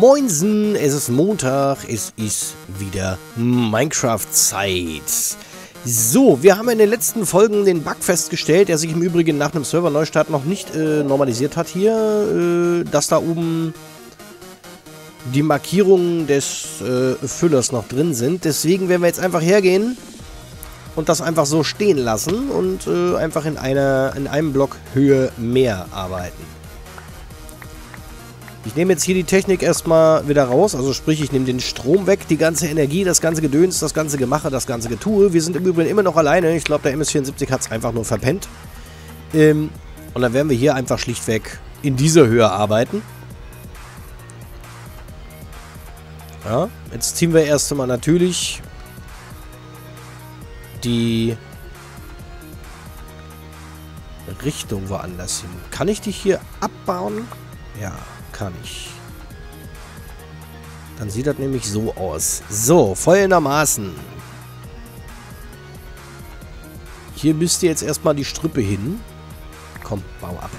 Moinsen, es ist Montag, es ist wieder Minecraft-Zeit. So, wir haben in den letzten Folgen den Bug festgestellt, der sich im Übrigen nach einem Server-Neustart noch nicht äh, normalisiert hat hier, äh, dass da oben die Markierungen des äh, Füllers noch drin sind. Deswegen werden wir jetzt einfach hergehen und das einfach so stehen lassen und äh, einfach in, einer, in einem Block Höhe mehr arbeiten. Ich nehme jetzt hier die Technik erstmal wieder raus. Also sprich, ich nehme den Strom weg, die ganze Energie, das ganze Gedöns, das ganze Gemache, das ganze Getue. Wir sind im Übrigen immer noch alleine. Ich glaube, der MS-74 hat es einfach nur verpennt. Ähm, und dann werden wir hier einfach schlichtweg in dieser Höhe arbeiten. Ja, jetzt ziehen wir erst einmal natürlich die Richtung woanders hin. Kann ich dich hier abbauen? Ja kann ich. Dann sieht das nämlich so aus. So, folgendermaßen. Hier müsste jetzt erstmal die Strüppe hin. Komm, bau ab.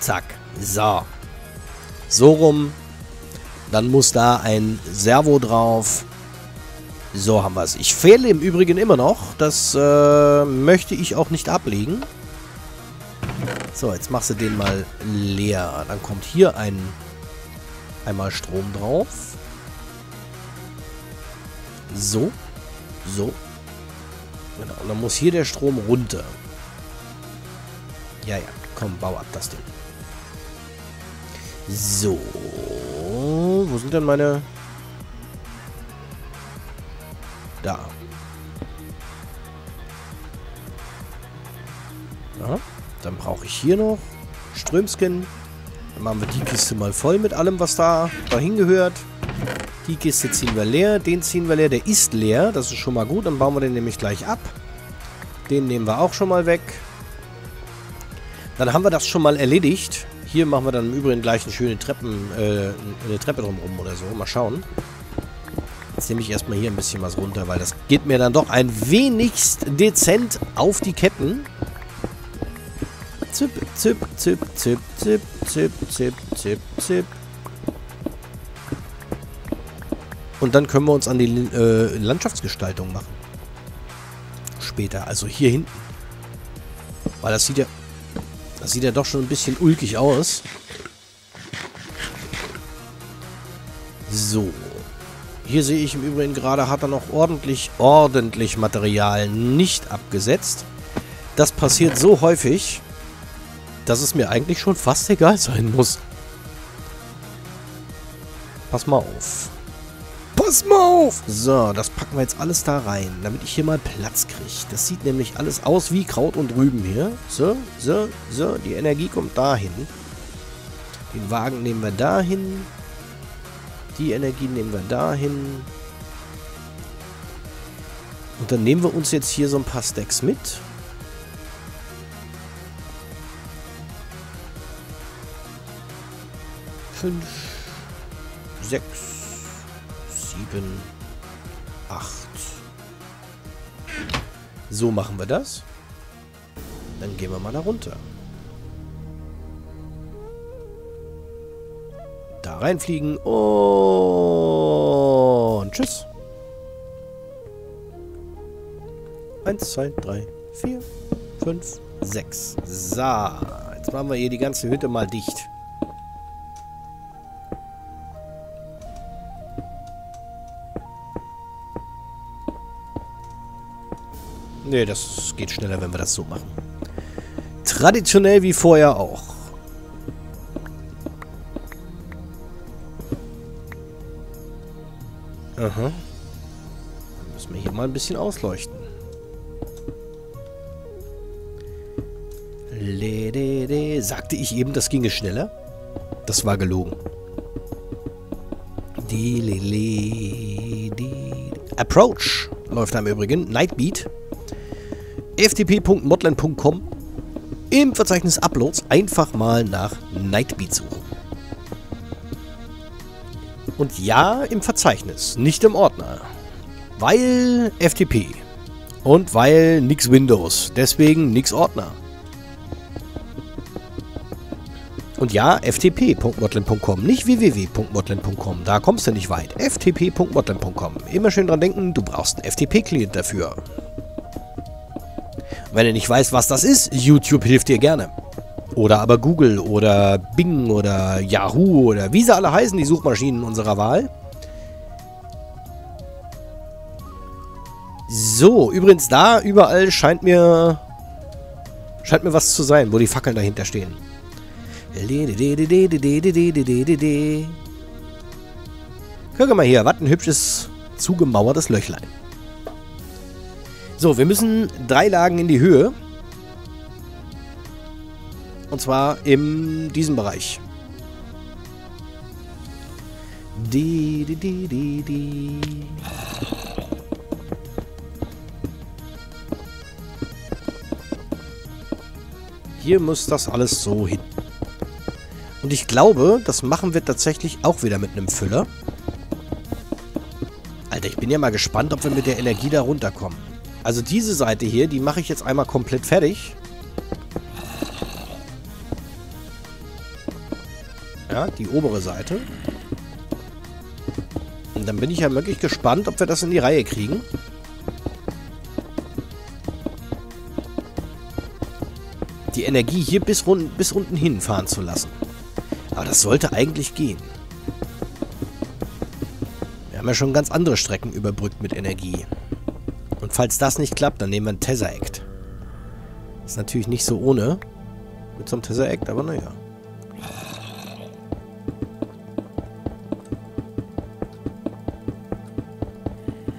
Zack. So. So rum. Dann muss da ein Servo drauf. So haben wir es. Ich fehle im Übrigen immer noch. Das äh, möchte ich auch nicht ablegen. So, jetzt machst du den mal leer. Dann kommt hier ein einmal Strom drauf. So. So. Genau. Und dann muss hier der Strom runter. Ja, ja. Komm, bau ab das Ding. So. Wo sind denn meine... Da. Dann brauche ich hier noch Strömskin. Dann machen wir die Kiste mal voll mit allem, was da dahin gehört. Die Kiste ziehen wir leer. Den ziehen wir leer. Der ist leer. Das ist schon mal gut. Dann bauen wir den nämlich gleich ab. Den nehmen wir auch schon mal weg. Dann haben wir das schon mal erledigt. Hier machen wir dann im Übrigen gleich eine schöne Treppen, äh, eine Treppe drumherum oder so. Mal schauen. Jetzt nehme ich erstmal hier ein bisschen was runter, weil das geht mir dann doch ein wenigst dezent auf die Ketten. Zip, zip, zip, zip, zip, zip, zip, zip, zip. Und dann können wir uns an die äh, Landschaftsgestaltung machen. Später, also hier hinten. Weil das sieht ja... Das sieht ja doch schon ein bisschen ulkig aus. So. Hier sehe ich im Übrigen gerade, hat er noch ordentlich, ordentlich Material nicht abgesetzt. Das passiert so häufig dass es mir eigentlich schon fast egal sein muss. Pass mal auf. Pass mal auf! So, das packen wir jetzt alles da rein, damit ich hier mal Platz kriege. Das sieht nämlich alles aus wie Kraut und Rüben hier. So, so, so, die Energie kommt dahin. Den Wagen nehmen wir dahin. Die Energie nehmen wir dahin. Und dann nehmen wir uns jetzt hier so ein paar Stacks mit. 5, 6, 7, 8. So machen wir das. Dann gehen wir mal da runter. Da reinfliegen und tschüss. 1, 2, 3, 4, 5, 6. So, jetzt machen wir hier die ganze Hütte mal dicht. Nee, das geht schneller, wenn wir das so machen. Traditionell wie vorher auch. Aha. Dann müssen wir hier mal ein bisschen ausleuchten. Ledede. Sagte ich eben, das ginge schneller? Das war gelogen. Approach läuft da im Übrigen. Nightbeat ftp.modland.com im Verzeichnis Uploads einfach mal nach Nightbeat suchen. Und ja, im Verzeichnis, nicht im Ordner. Weil FTP. Und weil nix Windows. Deswegen nix Ordner. Und ja, ftp.modlin.com, nicht www.modlin.com. Da kommst du nicht weit. ftp.modlin.com. Immer schön dran denken, du brauchst einen FTP-Client dafür. Wenn du nicht weißt, was das ist, YouTube hilft dir gerne. Oder aber Google oder Bing oder Yahoo oder wie sie alle heißen, die Suchmaschinen unserer Wahl. So, übrigens da überall scheint mir scheint mir was zu sein, wo die Fackeln dahinter stehen. Guck mal hier, was ein hübsches zugemauertes Löchlein. So, wir müssen drei Lagen in die Höhe. Und zwar in diesem Bereich. Die, die, die, die, die. Hier muss das alles so hin. Und ich glaube, das machen wir tatsächlich auch wieder mit einem Füller. Alter, ich bin ja mal gespannt, ob wir mit der Energie da runterkommen. Also diese Seite hier, die mache ich jetzt einmal komplett fertig. Ja, die obere Seite. Und dann bin ich ja wirklich gespannt, ob wir das in die Reihe kriegen. Die Energie hier bis, bis unten hinfahren zu lassen. Aber das sollte eigentlich gehen. Wir haben ja schon ganz andere Strecken überbrückt mit Energie. Falls das nicht klappt, dann nehmen wir einen Tesseract. Ist natürlich nicht so ohne. Mit so einem Tesseract, aber naja.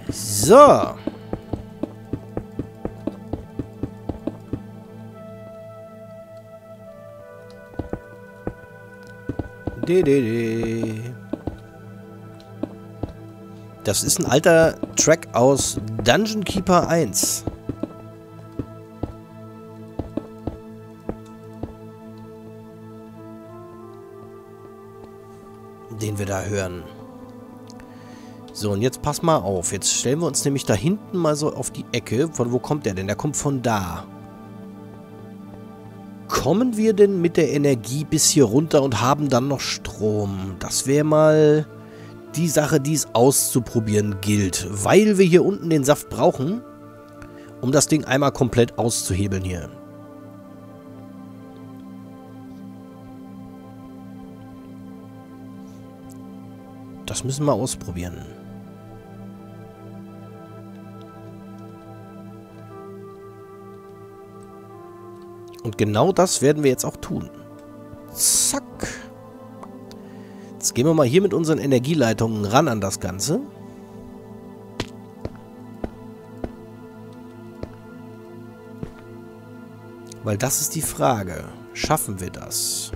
So. De, de, de. Das ist ein alter Track aus Dungeon Keeper 1. Den wir da hören. So, und jetzt pass mal auf. Jetzt stellen wir uns nämlich da hinten mal so auf die Ecke. Von wo kommt der denn? Der kommt von da. Kommen wir denn mit der Energie bis hier runter und haben dann noch Strom? Das wäre mal die Sache, die es auszuprobieren gilt. Weil wir hier unten den Saft brauchen, um das Ding einmal komplett auszuhebeln hier. Das müssen wir ausprobieren. Und genau das werden wir jetzt auch tun. Zack. Jetzt gehen wir mal hier mit unseren Energieleitungen ran an das Ganze. Weil das ist die Frage. Schaffen wir das?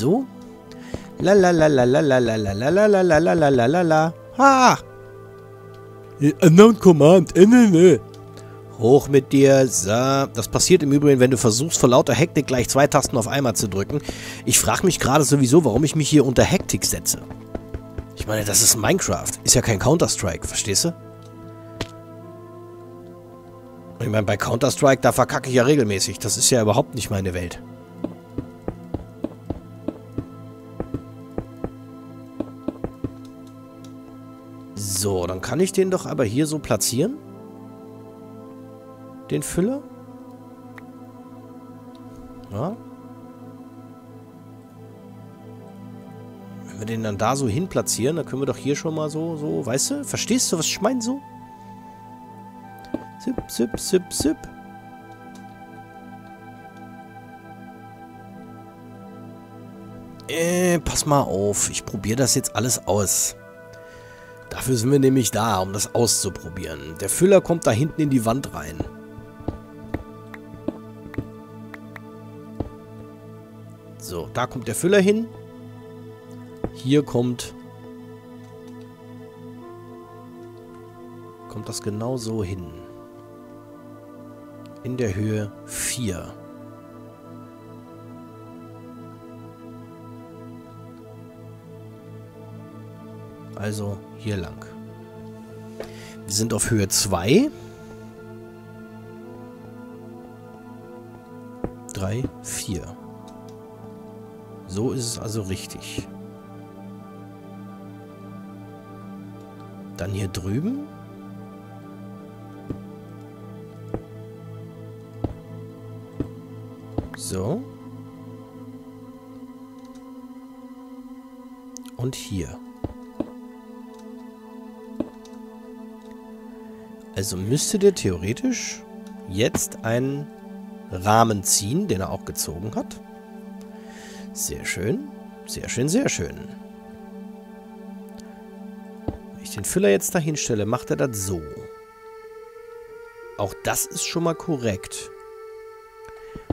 So. La la la la la la la la la la la la la la la la. Ha! Unknown Command. Hoch mit dir. So. Das passiert im Übrigen, wenn du versuchst, vor lauter Hektik gleich zwei Tasten auf einmal zu drücken. Ich frage mich gerade sowieso, warum ich mich hier unter Hektik setze. Ich meine, das ist Minecraft. Ist ja kein Counter-Strike, verstehst du? Ich meine, bei Counter-Strike, da verkacke ich ja regelmäßig. Das ist ja überhaupt nicht meine Welt. So, dann kann ich den doch aber hier so platzieren. Den Füller. Ja. Wenn wir den dann da so hin platzieren, dann können wir doch hier schon mal so, so, weißt du? Verstehst du, was ich meine so? Zip, zip, zip, zip. Äh, pass mal auf. Ich probiere das jetzt alles aus. Dafür sind wir nämlich da, um das auszuprobieren. Der Füller kommt da hinten in die Wand rein. So, da kommt der Füller hin. Hier kommt... Kommt das genau so hin. in der Höhe 4. Also hier lang. Wir sind auf Höhe 2. 3, 4. So ist es also richtig. Dann hier drüben. So. Und hier. Also müsste der theoretisch jetzt einen Rahmen ziehen, den er auch gezogen hat. Sehr schön. Sehr schön, sehr schön. Wenn ich den Füller jetzt dahin stelle, macht er das so. Auch das ist schon mal korrekt.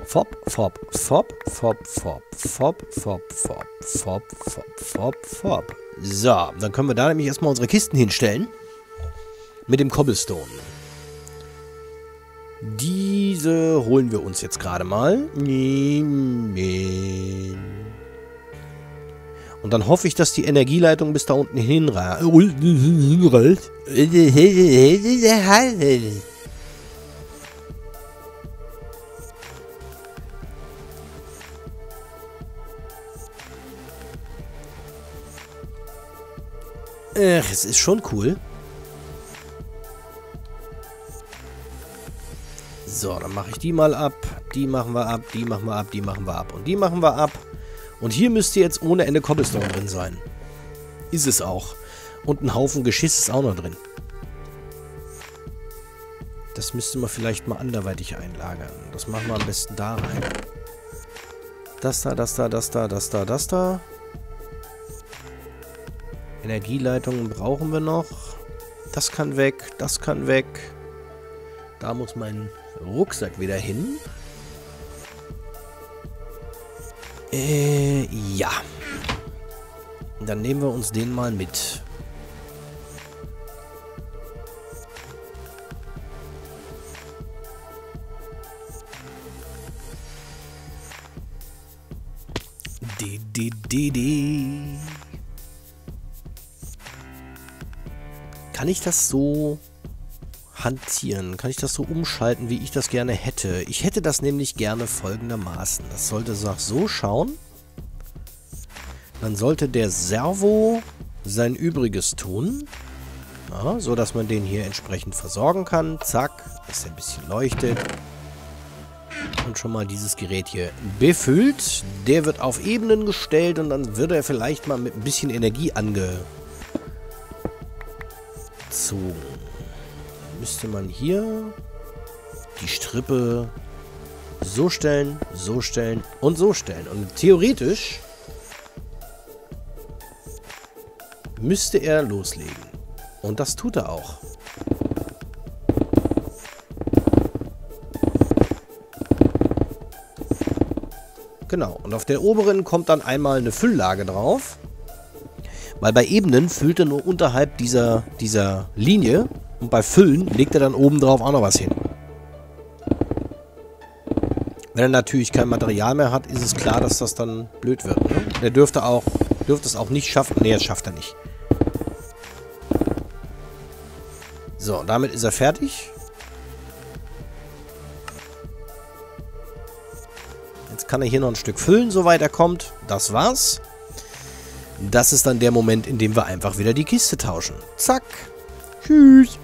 Fop, fop, fop, fop, fop, fop, fop, fop, fop, fop, fop, fop. So, dann können wir da nämlich erstmal unsere Kisten hinstellen mit dem Cobblestone. Diese holen wir uns jetzt gerade mal. Und dann hoffe ich, dass die Energieleitung bis da unten hinreicht. Ach, es ist schon cool. So, dann mache ich die mal ab. Die machen wir ab, die machen wir ab, die machen wir ab. Und die machen wir ab. Und hier müsste jetzt ohne Ende Cobblestone drin sein. Ist es auch. Und ein Haufen Geschiss ist auch noch drin. Das müsste man vielleicht mal anderweitig einlagern. Das machen wir am besten da rein. Das da, das da, das da, das da, das da. Energieleitungen brauchen wir noch. Das kann weg, das kann weg. Da muss mein Rucksack wieder hin. Äh, ja. Dann nehmen wir uns den mal mit. Die, die, die, die. Kann ich das so hantieren? Kann ich das so umschalten, wie ich das gerne hätte? Ich hätte das nämlich gerne folgendermaßen. Das sollte so schauen. Dann sollte der Servo sein Übriges tun. Ja, so dass man den hier entsprechend versorgen kann. Zack, dass er ein bisschen leuchtet. Und schon mal dieses Gerät hier befüllt. Der wird auf Ebenen gestellt und dann wird er vielleicht mal mit ein bisschen Energie angezogen müsste man hier die Strippe so stellen, so stellen und so stellen. Und theoretisch müsste er loslegen. Und das tut er auch. Genau. Und auf der oberen kommt dann einmal eine Fülllage drauf. Weil bei Ebenen füllt er nur unterhalb dieser, dieser Linie und bei Füllen legt er dann oben drauf auch noch was hin. Wenn er natürlich kein Material mehr hat, ist es klar, dass das dann blöd wird. Ne? Der dürfte auch, dürfte es auch nicht schaffen. Ne, das schafft er nicht. So, damit ist er fertig. Jetzt kann er hier noch ein Stück füllen, soweit er kommt. Das war's. Das ist dann der Moment, in dem wir einfach wieder die Kiste tauschen. Zack. Tschüss.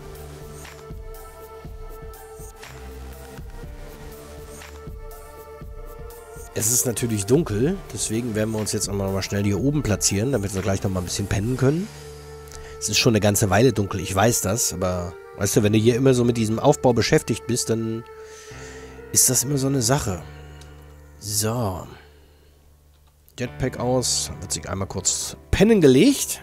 Es ist natürlich dunkel, deswegen werden wir uns jetzt einmal mal schnell hier oben platzieren, damit wir gleich noch mal ein bisschen pennen können. Es ist schon eine ganze Weile dunkel, ich weiß das, aber weißt du, wenn du hier immer so mit diesem Aufbau beschäftigt bist, dann ist das immer so eine Sache. So. Jetpack aus, wird sich einmal kurz pennen gelegt.